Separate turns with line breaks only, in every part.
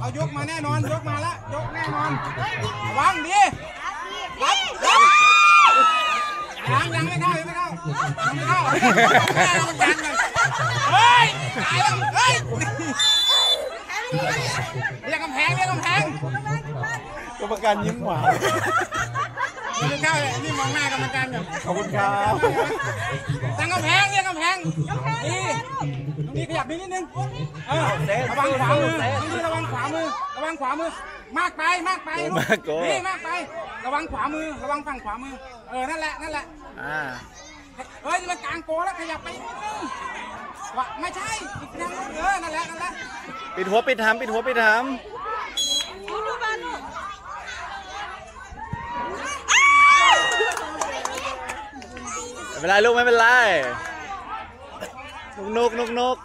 เอายกมาแน่นอนยกมาละยกแน่นอนวังดีรับรับยังยังไม่เข้ายังไม่เข้ายังไม่เข้าเฮ้ยตายแล้วเฮ้ยเรียกกำแพงเรียกกำแพง
กรรมการยิ้มหวาน
ไม่เข้าเลยนี่มองหน้ากรรมการก่อน
ขอบคุณครับ
ตั้งกำแพงเรียกกำแพงนี่นี่ขยับนิดนิดนึงเออระวังขวามือนี่ระวังขวามือ ระวังขวามือ มากไปมากไปนี่มากไประวังขวามือ ระวังฝั่งขวามือ เออ นั่นแหละ นั่นแหละ
อ่า
เฮ้ยนี่มันกลางโกแล้วขยับไปนิดนึงวะไม่ใช่อีกทางนึงเออ นั่นแหละ นั่นแหละ
ปิดหัวปิดทำปิดหัวปิดท
ดูดูบ้านลูกำ
ไม่ เป็นไรลูกไม่เป็นไรนกนกนก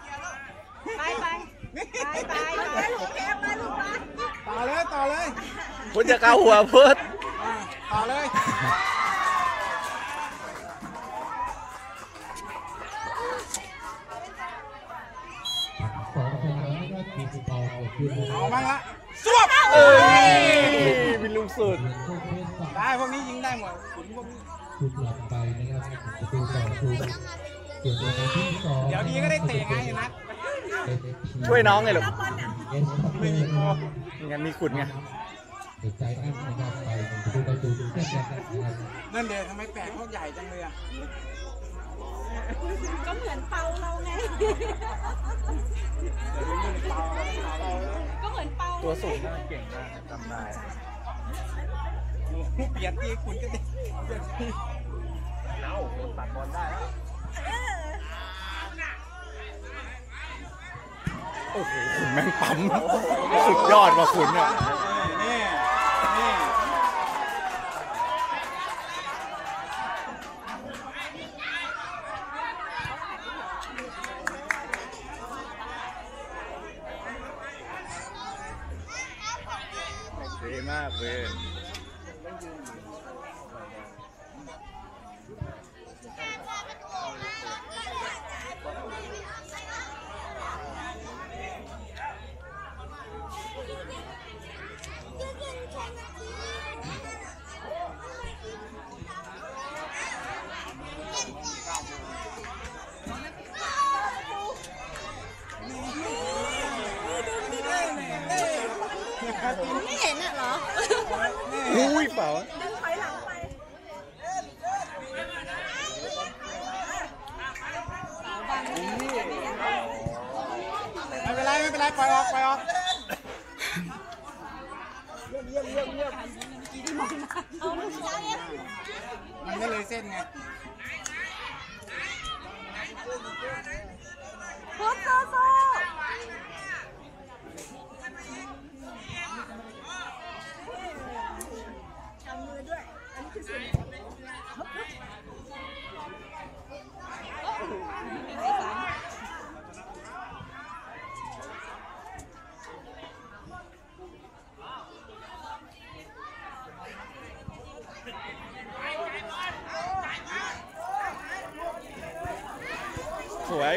ไปไปไปไปลูกแก้มมาลูกมา
ต่อเลยต่อเลย
พุทธจะเข้าหัวพุทธ
ต่อเลยเอาบ้าละสวบ
เอ้ยมีลูกสุด
ได้พวกนี้ยิงได้หมดขุนพวกนี้
ถูกหลับไปนะครับประตูต่อถูกส่วนประตูที่สอง
เดี๋ยวดีก็ได้เตะไงนัด
เป็นทีม
ช่วยน้องไงลูก
เอสพัตเตอ
ไม่
ร์
มีพอ
ไงมีขุดไง
เด็กใจอั้นนะครับไปประตูประตูเช่นกันนะครับ
นั่นเดี๋ยวทำไมแปลกพวกใหญ่จังเลยอะ
ก็เหมือนเปาเราไงก็เหมือนเปา
ตัวสูงน่าเก่งมากจำได้
เปลี่ยนที่คุณก็ได้เปลี่ยนที่
เอ้าตัดบอลได้แล้วโอ้โหขุนแม่งปั๊ม สุดยอดว่ะขุนเนี่ย
นี่นี่
เท่มากเว้ย
ไม่เห็นอะเหรอ
อุ้ยเปล่า
ดึงถอยหลังไป
ไม่ ไป็นไรไม่เป็นไรปล่อยออกปล่อยออก
เยี่ยมเจ้าเนี่ย
มันก็เลยเส้นไง
พุทธโซ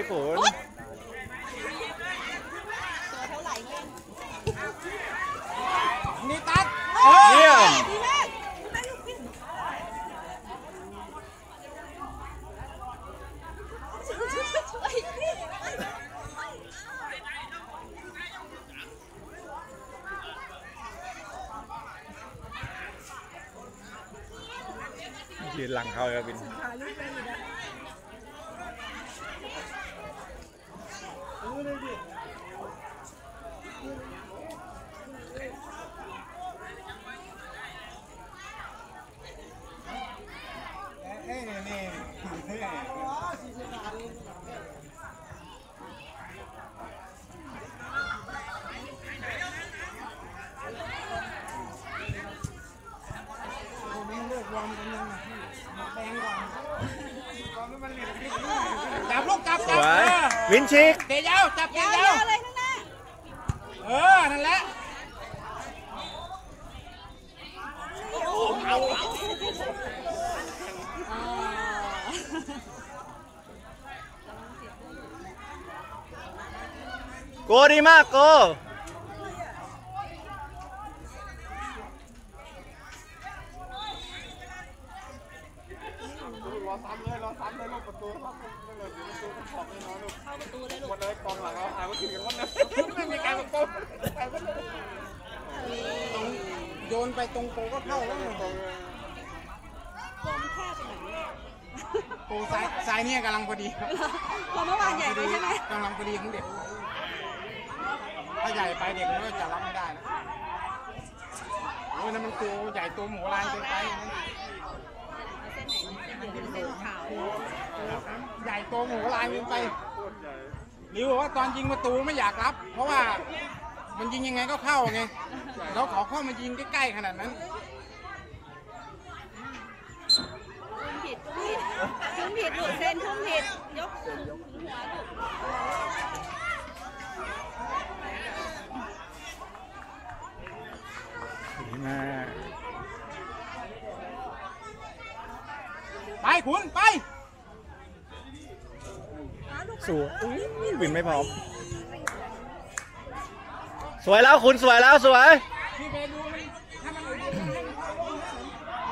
สวยขุน
ตัวเท่าไหร่เอง
นี่ตัด
เยี่ยม
ดีมากแม่ลูกพี่ช่วยช่วยช่วยพี่
ยืนหลังเขาเลยบิน
เอ้ยนี่นี่จับลูกจับ
ส
จับ
วย
เออ
วินชิก
เตะยาวจับเตะ
ยาวยา
ว
ๆเลยข้างหน้า
เออ นั่นแหละ
โกดีมากโก
อซ้ำเลยรอซ้ำเลยลูกประตูครับเลยเดี๋ยวประตูต้องขอบเลยน้อยลูก
เข้าประตูเลยลู
หม
ก
ดเลยกองหลังเราหาว่าถึงกันวันนั้นไม่มีใครมาโกงโยนไปตรงโกก็เข้าแล้ว
โกมันแคบไปหน่อยเนี่ย
โกซ้ายซ้ายเนี่ยกำลังพอดีครับ
พอเมื่อวานใหญ่ไปใช่ไหม
กำลังพอดีของเด็ก ถ้าใหญ่ไปเด็กมันก็จะรับไม่ได้นะโอ้ยนั่นมันตัวใหญ่ตัวหมูลายเกินไปนะ
เส้นไหนเส้นเหลืองเส้นขาว
ใหญ่ตัวหมูลายเกินไปริวบอกว่าตอนยิงประตูไม่อยากรับ เพราะว่า มันยิงยังไงก็เข้าไงแล้วขอเข้ามายิงใกล้ๆขนาดนั้น
ทุ่มผิดทุ่มผิดทุ่มผิดลูกเส้นทุ่มผิด ยกหัวลูก
ดีมาก
ไปขุนไป
สวยอุ๊ยวินไม่พร้อม สวยแล้วคุณสวยแล้วสวย
พี่ไปดูมันถ้ามันอยู่ดีมันให้มันเข้าตรงนี้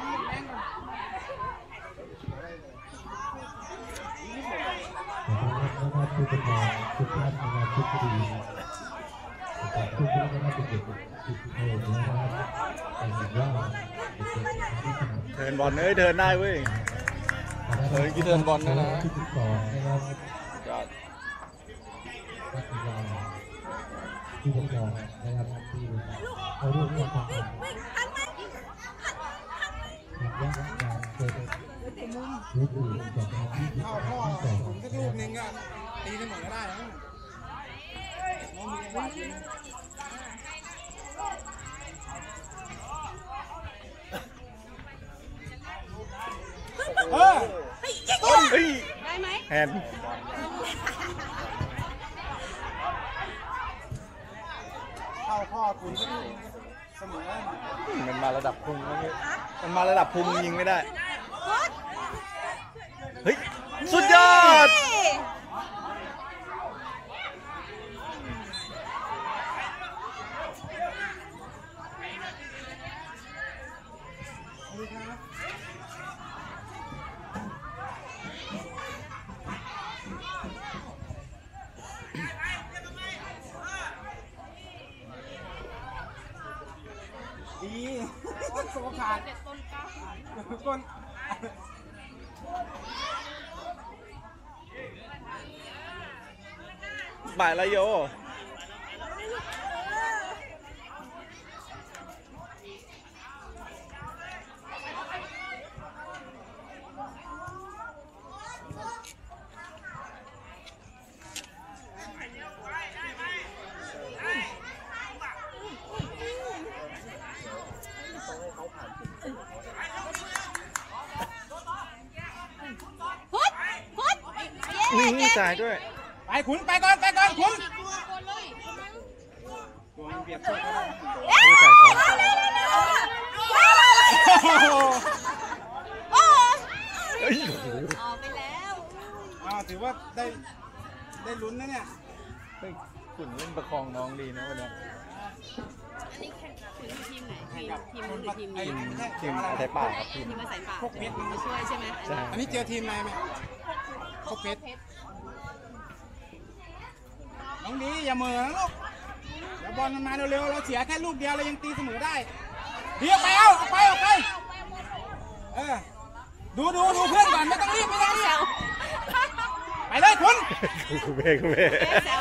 มันแรงกว่า
นะครับทุกคนทุกท่านนะครับทุกคดีนะครับทุกท่านนะครับเด็กๆทุกคนนะครับแต่เห็นว่าเด็กๆที่ถนัด
เทิร์นบอลเอ้ยเทิร์นได้เว้ยเฮ้ยกี่เทิร์นบอลนะนะ
ที่ติดต่อนะครับ
ยอด
นักกีฬาผู้ปกครองนะครับที่เข้าร่วมการแข่งขันหากว่าการเกิดรู้อื่นจากการที่ติด
เข้า
ต่อ
พ่อ
ที่สอง
ผมก็ลูกนึงก็ตีเสมอได้นะน้องมีจังหวะยิงเออ
เฮ้ย
ได้ไหม
แฮนด์
เข้า พ่อคุณก็ลูกเสมอ
มันมาระดับพุงแล้วเนี่ยมันมาระดับพุงยิงไม่ได้ เฮ้ย สุดยอด
ดีโซขาดก้น
บ่ายละโย
พุทธพุทธเย้
วิ่ง
เก่ง
จ่ายด้วย
ไปขุนไปก่อนไปก่อนขุนตัวมันเบียดตัวเขา
ไม่จ่ายสอง
โอ้โห
เฮ้ยโอ้โห
ออกไปแล้ว
อ่าถือว่าได้ได้ลุ้นนะเนี่ย
เฮ้ยคุณเล่นประคองน้องดีนะวันเนี้ย
อันนี้แข่งคุณทีมไหนทีมทีมนู้นหรือทีม
ไอ้
นี้
ไม่ใช่
ทีมอาไทยป่าครับทีม
ทีมมาใส่ปากมาช่วยใช่ไหม
ใช่
อันนี้เจอทีมไหนไหมพวกเพชรน้องดีอย่าเหม่อนะลูกเดี๋ยวบอลมันมาเร็วๆเราเสียแค่ลูกเดียวเรายังตีเสมอได้เดียวไปเอาเอาไปเอาไปเออ ดูดูดูเพื่อนก่อนไม่ต้องรีบไม่ต้องรีบไปเลยคุณ
คุณเบ้คุณเบ้
แซว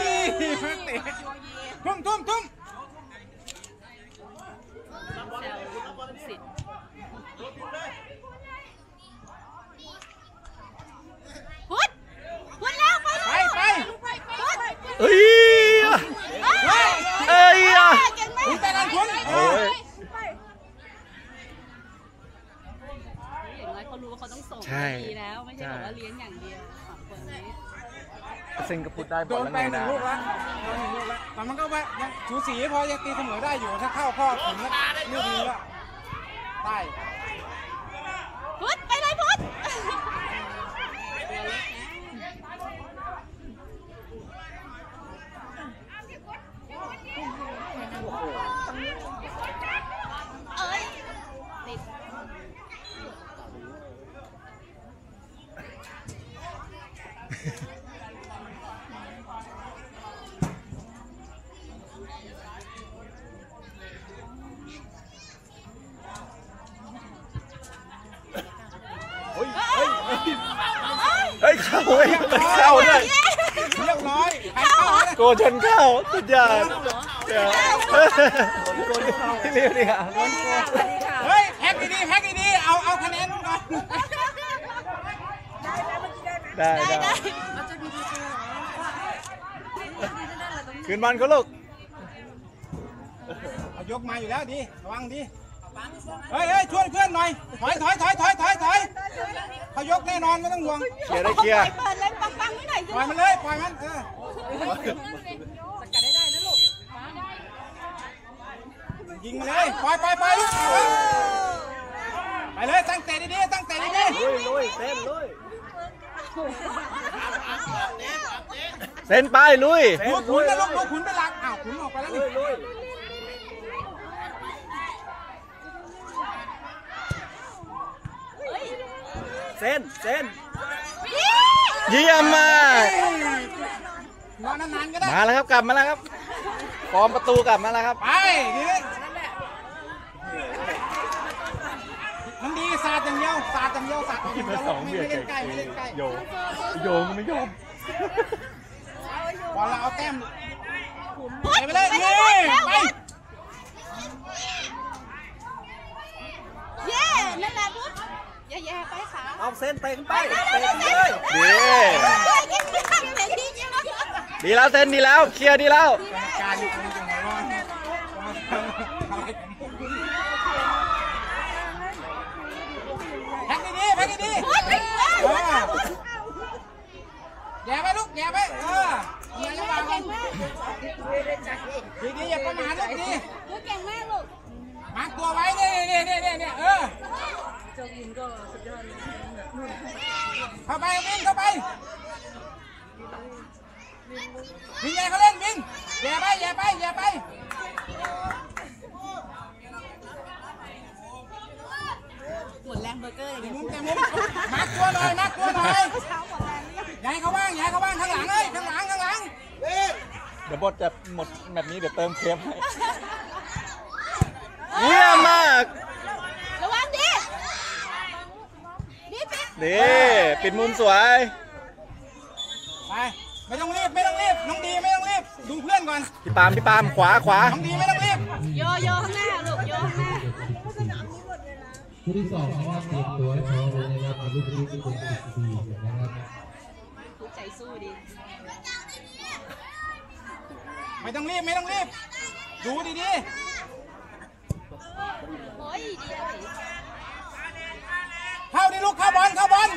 นี่เตะทุ่มทุ่มทุ่ม
แซวสิทธิ์พุทธพุทธแล้วไป
ไป
แล้ว
ไป
พุทธ
เฮ้ย
เฮ้ย
เอ้ยอะ
เก่งไหม
คุณไปกันคุณเอ
โอ้
อย
อย่างน้อย เขารู้ว่าเขาต้องส่ง
ใช่
ดีแล้ว ไม่ใช่
ใช่
แบบว่าเลี้ยงอย่างเดียวสองคนนี้
เซ็งก็พูดได้บ
โด
อล
น
แล้ว
ไป
ไง
หนึ่
นะ
งลูกแล้วโดนหนึ่งลูกแล้วแต่มันก็ว่ายังสูสีพอยังตีเสมอได้อยู่ถ้าเข้าข้อถึงแล้วลูกนี้ก็ได้
พุทธไปเลยพุทธเอ้ยติด
เข้าด้วย
เรียบร้อยใครเข้าเนี่ย
โกชนเข้า สุดยอดเดี๋ยวนี่นี่ครับ
เฮ้ยแพ็กดีๆแพ็กดีๆเอาเอาคะแนนก่อน
ได้
ได้
ได้
ได้
คืนบอลเขาลูก
เอายกมาอยู่แล้วดีระวังดีเฮ้ยเฮ้ยช่วยเพื่อนหน่อย ถอยถอยถอยถอยถอยถอยเขายกแน่นอนไม่ต้องห่วง
เคลียร์ได้เคลียร์
ปล่อยสิ
ปล่อยมันเลยปล่อยมันเออ ยิงมาเลยปล่อยปล่อยปล่อยลูกเอาไว้ไปเลยตั้งเตะดีๆตั้งเตะดี
ลุยลุยเส้นลุยเส้นไปลุย
ๆลูกขุนนะลูกลูกขุนไปหลักอ้าวขุนออกไปแล้วนี่
เส้นเส้นเยี่ยมมาก
นอนนานๆก็ได้
มาแล้วครับกลับมาแล้วครับฟอร์มประตูกลับมาแล้วครับ
ไปดีเลยมันดี สาดอย่างเดียวสาดอย่างเดียวสาดอย่างเดียวไม่เล่นใกล้ไม่เล่นใกล้
โยโยงไม่ยอม
บอลเราเอาแต้มไปไปเลยนี่ไป
เย้นั่นแหละพุทธอย่าแย่ไปขา
เอาเส้นเตะขึ้นไป
เตะขึ้นไป
ดี
เฮ้ยกิ๊กกิ๊กเตะที่เยอะ
ดีแล้วเส้นดีแล้วเคลียร์ดีแล้ว
การอยู่ตรงจังหวะร้อนแพ็กดีๆแพ็กดีๆ
พุทธ
เออ แย่ไปลูกแย่ไปเอออย่าระวัง
เก่งมาก
ดีๆอย่าประมาทลูกดี
พุทธเก่งมากลูก
มาตัวไว้เนี่ยเนี่ยเนี่ยเนี่ยเนี่ยอดเออเข้าไปวิ่งเข้าไปวิ่งแย่เขาเล่นวิ่งแย่ไปแย่ไปแย่ไป
หมดแรงเบอร์เกอร์อย่าง
เต็
เงี้ย
มุมเต็มมุมมาตัวหน่อยมาตัวหน่อย
เช้าหมดแรงหรือยัง
อย่าให้เขาว่างอย่าให้เขาว่างข้างหลังเลยข้างหลังข้างหลัง
เดี๋ยวบทจะหมดแบบนี้เดี๋ยวเติมเค็มให้เยี่ยมมาก
ระวังดินี่ปิด
ดีปิดมุมสวย
ไปไม่ต้องรีบไม่ต้องรีบน้องดีไม่ต้องรีบดูเพื่อนก่อน
พี่ปาล์มพี่ปาล์มขวาขวา
น้องดีไม่ต้องรีบ
โยโย่ข้างหน้าลูกโยข้างหน้า
ผู้ที่สองนะครับเตรียมตัวให้พร้อมเลยนะครับอาวุธนี้จะเป็นสิบสี่นะครับ
พุทธใจ สู้ดี
ไม่ต้องรีบ ไม่ต้องรีบ ดูดี
โอ้ยดีเลย
ๆเข้าดิลูก เข้าบอล เข้าบอล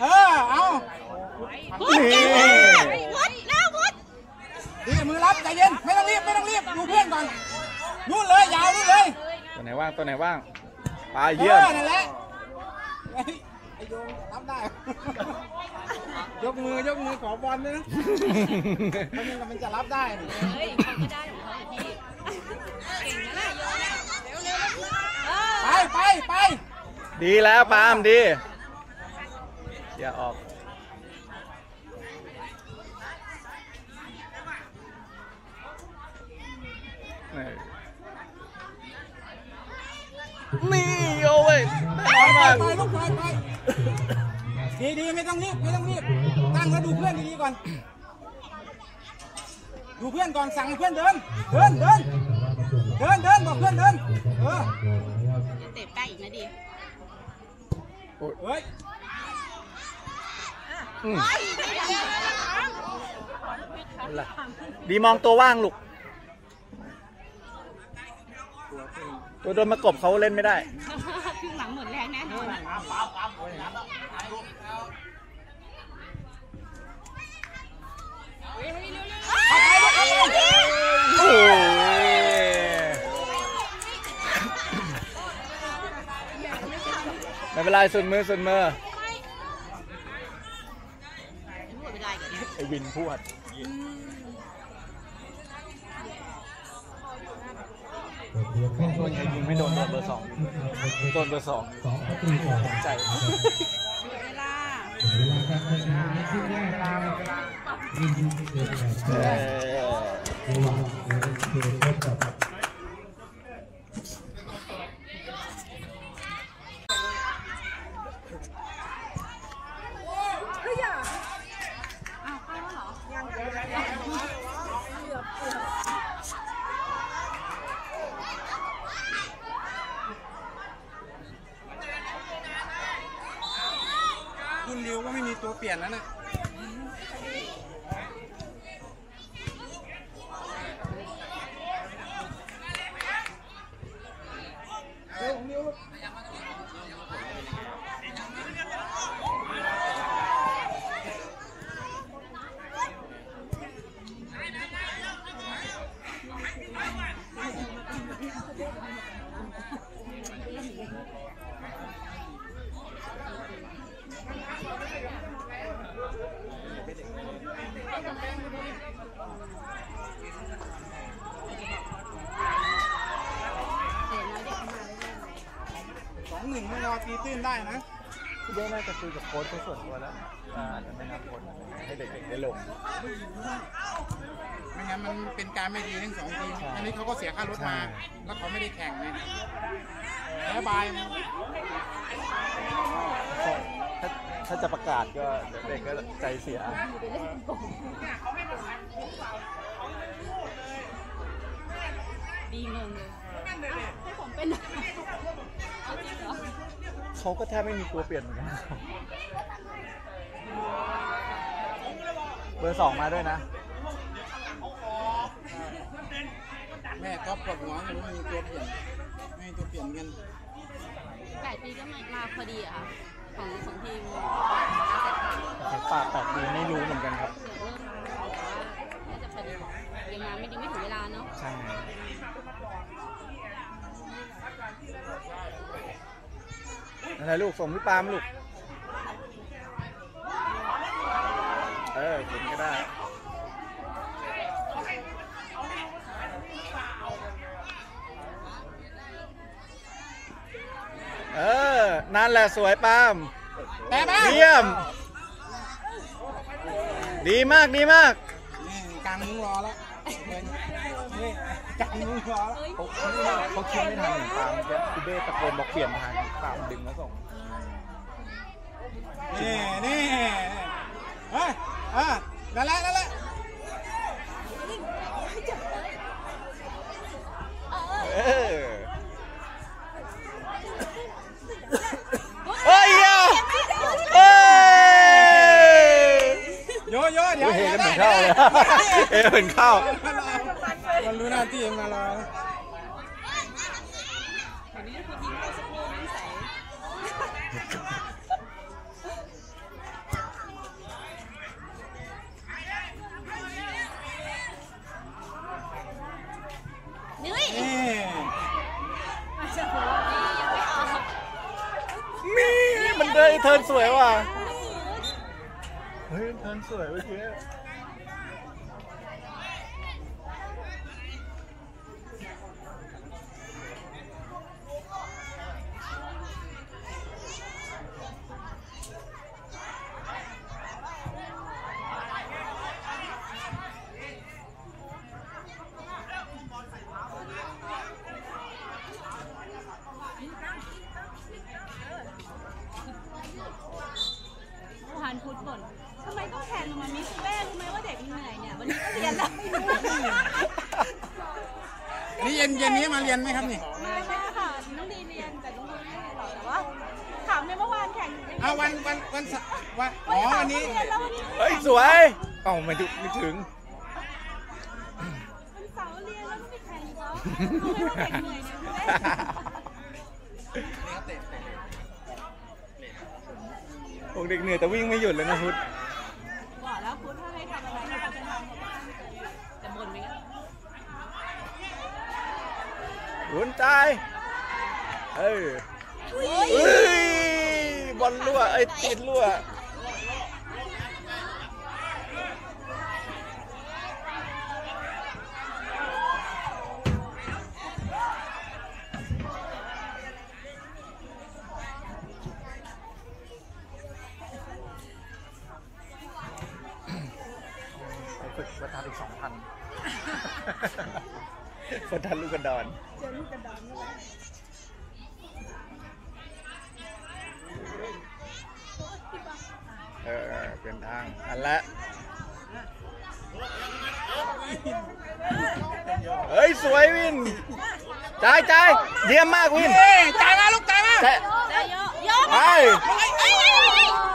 เออ เอา
พุทธเก่งมากพุทธแล้วพุทธ
ดีมือรับใจเย็น ไม่ต้องรีบ ไม่ต้องรีบ ดูเพื่อนก่อน นู่นเลย ยาวนู่นเลย
ตัวไหนว่าง ตัวไหนว่าง ปา
เอ
เยี่ยม
อนั่นแหละเฮ้ยไอ้โยงรับได้ ยกมือยกมือขอบอลด้วยนะไม่งั้นมันจะรับได้นี่
เฮ้ยเขาก็ได้ของเขาอยู่พี่เก่งนะน่ะโยน่ะเร็วเร็วเอ
ไป
อ
ไปไป
ดีแล้วปาล์มดีอย่าออกนี่ โอ้ย
ไปไปลูกไปไปดีดีไม่ต้องรีบไม่ต้องรีบตั้งแล้วดูเพื่อนดีๆก่อน ดูเพื่อนก่อนสั่งให้เพื่อนเดิน เดินเดินเดินเดินบอกเพื่อนเดินเออ
จะเตะใกล้อีกนะดิ
เฮ้ย
อืม
เฮ้ยดี
มองตัวว่างลูก ตัวโดนมากบเขาเล่นไม่ได้
ครึ่งหลังหมดแรงแน่นอน
โอ้ไม่เป็นไรสุดมือสุดมือไอ้วินพวด
ตัวใหญ่ยิงไม่โดนโดนเบอร์สอง
โดนเบอร์สอง
สองประตูต่อ
ใจ
ดเวลา
เวลาการทำงานในช่วงแรกนะครับยิงเกินแบบ
เออ
ระวังเดี๋ยวจะพบกับ
ริวก็ไม่มีตัวเปลี่ยนแล้วนะ
เด็กน้อยเด็กมาเลย
สองหนึ่งไม่รอตีตื้นได้นะ
พี่เบ้น่าจะคุยกับโค้ชเขาส่วนตัวแล้วอ่าอาจจะไม่นับโค้ชให้เด็กๆได้ลง
ไม่งั้นมันเป็นการไม่ดีทั้งสองทีมอันนี้เขาก็เสียค่ารถมาแล้วเขาไม่ได้แข่งไงแล้วบาย
ถ้าถ้าจะประกาศก็เดี๋ยวเด็กก็ใจเสีย
ดีงงเลยให้ผมเป็นเอาจริงเหรอ
เขาก็แทบไม่มีตัวเปลี่ยนเหมือนกันเบอร์สองมาด้วยนะ
แม่ท็อปปวดหัวอยู่ไม่มีตัวเปลี่ยนไม่มีตัวเปลี่ยนเงิน
แปดปีก็มามาพอดีอะค่ะ ของของทีม
เห็นปากแปดปีไม่รู้เหมือนกันครับ
เสียเริ่มมาแต่ว่าน่าจะพอดียังมาไม่ดีไม่ถึงเวลาเนาะ
ใช่อะไรลูกส่งพี่ปาล์มลูก เออเห็นก็ได้เออ นั่นแหละสวยปาล์ม
แต่บ้า
เยี่ยม ดีมากดีมาก
นี่กลางมุ้งรอแล้วนี่กลางมุ้งรอแล้ว
เฮ้ย
เขาเขาเขาคิดไม่ทันเหมือนปาล์มเมื่อกี้คุณเบ้ตะโกนบอกเปลี่ยนทางปาล์มดึงแล้วส่ง
นี่นี่เฮ้ยอะนั่นแหละนั่นแหละ
เออเฮ้ยอะเอ้ย
โยโย่ เดี๋ยว
เฮ
เดี๋ยว
กันเหมือนข้าวเลยเฮเหมือนข้าว
มันรู้หน้าที่เองมารอ
งนี่มั
นเดินเทินสวยว่ะ เฮ้ยเทิร์นสวยเมื่อกี้
พานพุทธบ่นทำไมต้องแทนลงมามิสแม่รู้ไหมว่าเด็กเหนื่อยเนี่ย วันนี้ก็เรียนแล้ว
นี่เย็นเย็นนี้มาเรียนไหมครับนี่
มาแล้วค่ะน้องดีเรียนแต่น้องดีไม่เรียนหรอกแต่ว่าถามเลยเมื่อวานแข่งอยู่
เอาวันวันวันเสาร์วันอ๋อวันนี้
เรียนแล้ววันนี้
เฮ้ยสวยเอ้าไม่ถึงไม่ถึง
วันเสาร์เรียนแล้วก็ไปแข่งเขารู้ไหมว่าเด็กเหนื่อยเนี่ยคุณแม่
พวกเด็กเหนื่อยแต่วิ่งไม่หยุดเลยนะพุทธ
บอกแล้วพุทธถ้าให้ทำอะไรเขาจะทำเขาก็ตั้งใจแต่บ่นไปงั้น
หุนใจายเอ้ยเอ้ยบอลรั่วไอ้ยติดรั่ว ไปฝึกประธานอีกสองพัน ประธานลูกกระดอน
เจอลูกกระดอนนั่นแหละ
เออเปลี่ยนทางอันละเฮ้ย สวยวินจ่ายจ่ายเยี่ยมมากวิน
เอ้ยจ่ายมาลูกจ่ายมา
จ่าย
ได้เยอะเยอะ
ไป
เอ้ยเอ้ยเอ้ย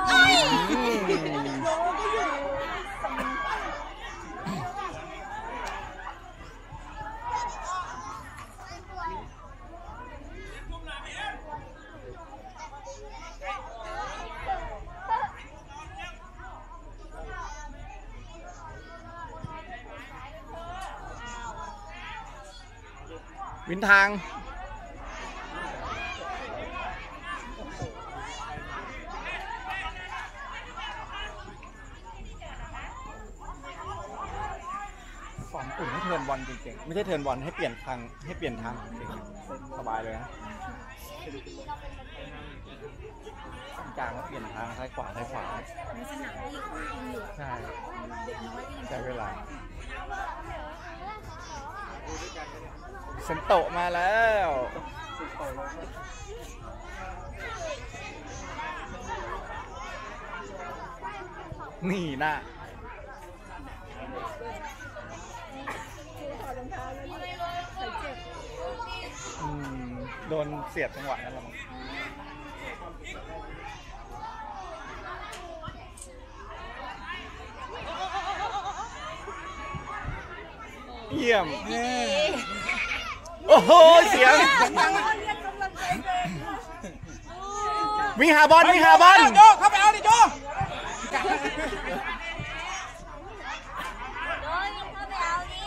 เอ้ย
วินทาง สอนอุ่นให้เทิร์นบอลเก่งๆ ไม่ใช่เทิร์นบอลให้เปลี่ยนทางให้เปลี่ยนทางเก่งๆสบายเลยนะตรงกลางก็เปลี่ยนทางซ้ายขวาซ้ายขวา
ในสนามก็ยังคุ้นอยู่
ใช่
เด็กน้อยก็ยัง
ใช้เวลา เซนโตมาแล้วนี่นะอืมโดนเสียบจังหวะนั้นแหละเยี่ยม โอ้โห เสียง วิ่งหาบอลวิ่งหาบอล
โจเข้าไปเอาดิโจ
โดนเข้าไปเอาดิ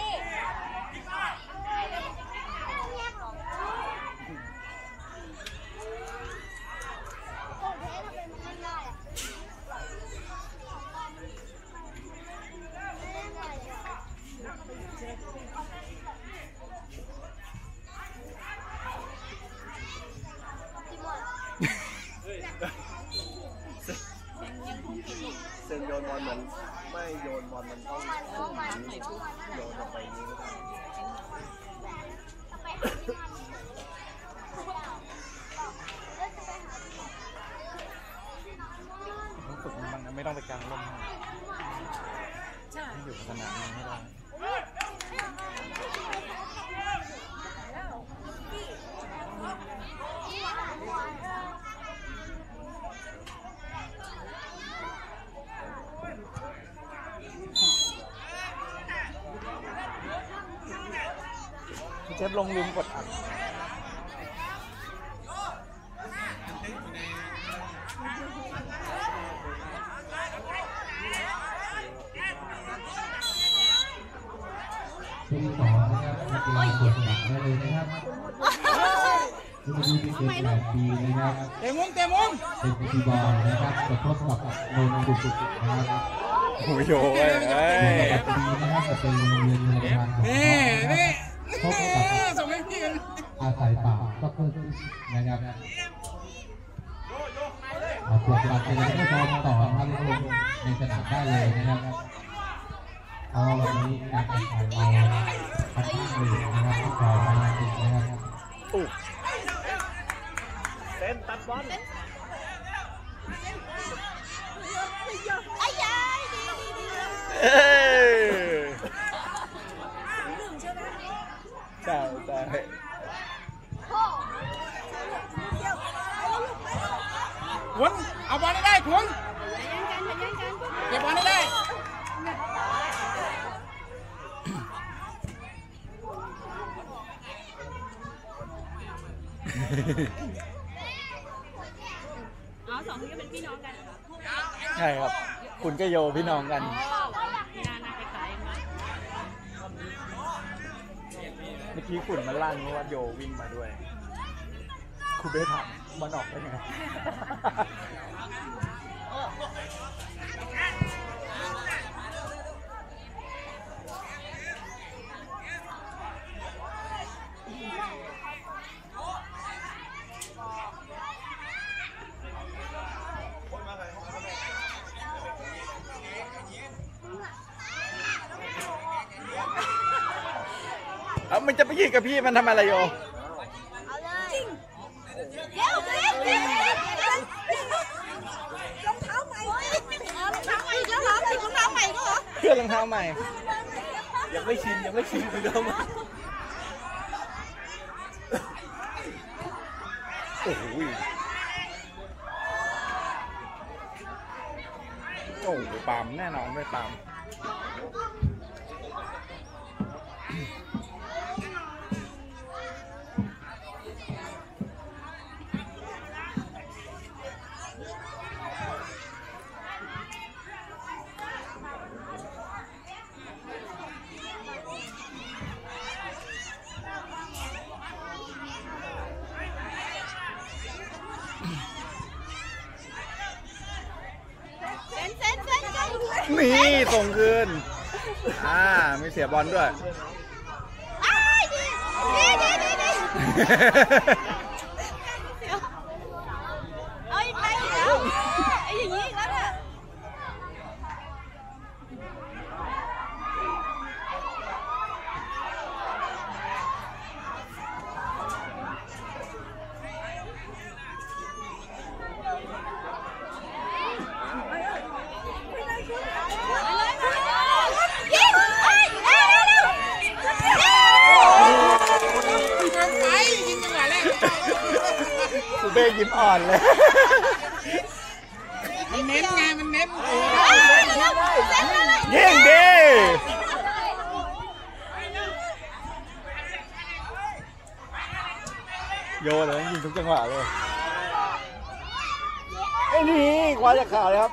เซนโยนบอลเหมือนไม่โยนบอลมันต้องโยนออกไปนี้ ต้องฝึกมันบ้างนะไม่ต้องไปกลางร่ม ใช่อยู่กับสนามนี้ให้ได้เจฟลงลืมกดอัด
ได้เลยนะครับรุ่นอายุ17ปีนะครับ
เตะมุมเตะมุม
เป็นคีย์บอร์ดนะครับจะพบกับนนท์สุดๆนะครับ
โอ้ยโอ้ยเอ้ย
ปัตตานีนะครับจะเป็นโรงเรียนในประมาณ
นี่นี่
พบกับ
ส่งให้พี่กัน
อาศัยป่าก็เพิ่มนะครับเอาปลดบัตรไปเลยให้พร้อมต่อนะครับลงในสนามได้เลยนะครับเพราะวันนี้การแข่งขันเรา ค่อนข้างดึกนะค อ๋
อ
สองคนก็เป็นพี่น้องกันเหรอ
ใช่ครับ คุณก็โยพี่น้องกัน
ไม่น่านาคล้ายๆกัน
เมื่อกี้ฝุ่นมันลั่นเพราะว่าโยวิ่งมาด้วย คุณไปถามมันออกได้ไง เอามันจะไปยืนกับพี่มันทำอะไรโย
เอาเลยจริงเดี๋ยวเดี๋ยวเดี๋ยวรองเท้าใหม่เอารองเท้าใหม่แล้วเหรอติดรองเท้าใหม่ก็เหรอ
เพื่อนรองเท้าใหม่ ยังไม่ชินยังไม่ชินคือเดิมโอ้โหโอ้โหปาล์มแน่นอนด้วยปาล์ม ม่เสียบอลด้วย
อ้ายดีดีดีดีดีเอาอีกไปอีกแล้วไอ้อย่างนี้อีกแล้วเนี่ย ยิงเอ้ยเอ้ยเร็วๆ
ไปยิงจังหวะแรก
สุ เบ้ยิ้มอ่อนเลย
มันเน้นไง มันเน้น
ยิงดีโยนเลยยิงทุกจังหวะเลยไอ้นี่คว้าจากขาเลยครับ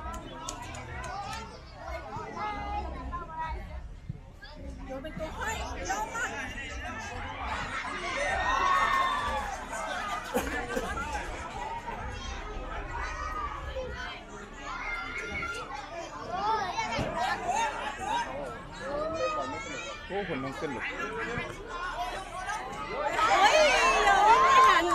โอ้ผลมันขึ้นเลย
โอ้ยโอ้ยไม่ทัน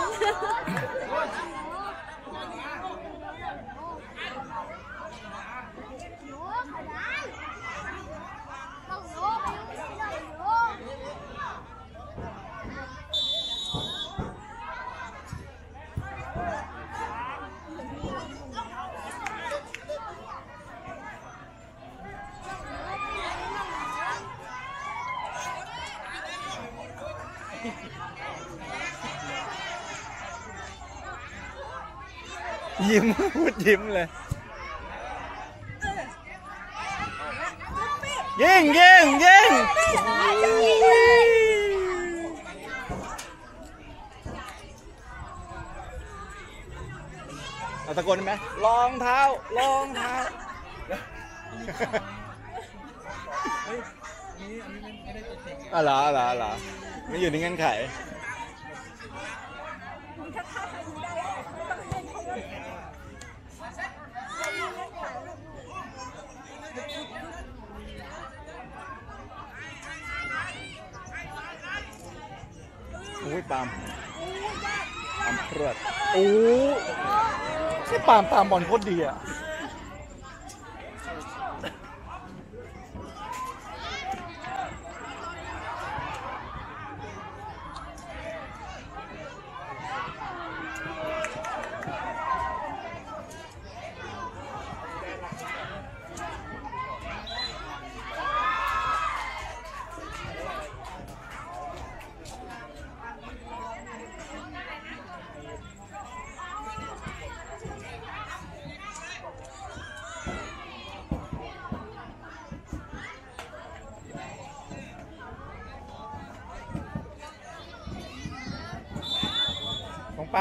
ยิ้มพูดยิ้มเลยยิงยิงยิงเอาตะโกนได้ไหมรองเท้ารองเท้าอ๋อเหรอเหรอเหรอไม่อยู่ในเงื่อนไข อุ้ย ปาล์มปาล์มเพลิดโอ้ใช่ปาล์มตามบอลโคตรดีอะ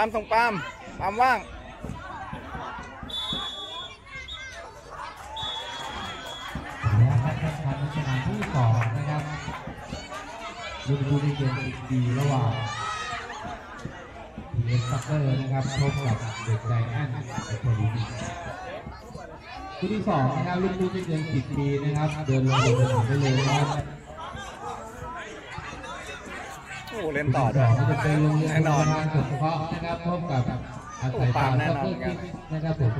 ามส่งปามปามว่าง
และการแข่งขันในสนามที่สองนะครับรุ่นผู้ที่เก่งดีระหว่างทีเอสซักเกอร์นะครับพบกับเด็กไดอันไอโคลีคู่ที่สองนะครับรุ่นผู้ที่เก่งสิบปีนะครับ เดินลงลงได้เลยนะครับ
อ้เล่นต่อด้วย
คู่ที่สงจะเป็นโรงเรียน
แน่นอน
ทางสงเคราะห์นะครับพบกับอาศัยตามซักเกอร์คิดนะครับผม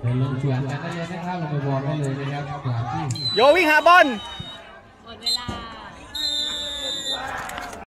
เดินลงสวนกันได้เลยนะครับลงไปวอร์มได้เลยนะครับสถานที่
โยวิ่งหา บอล